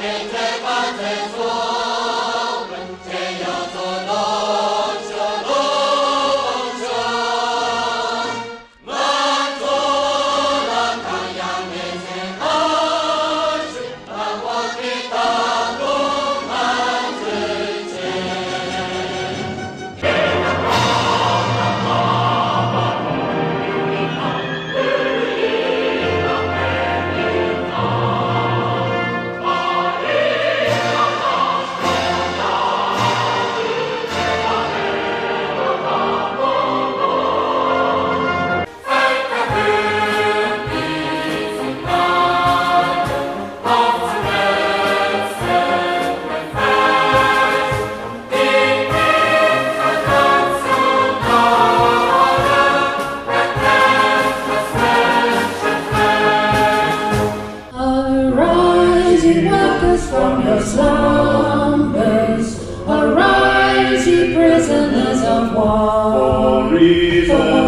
Yeah. one. For reason.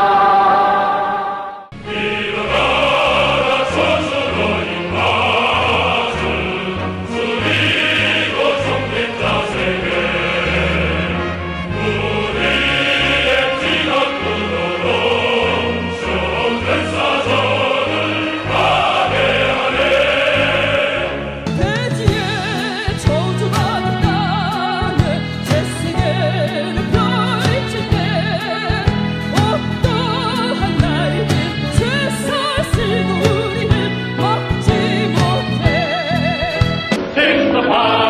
Bye.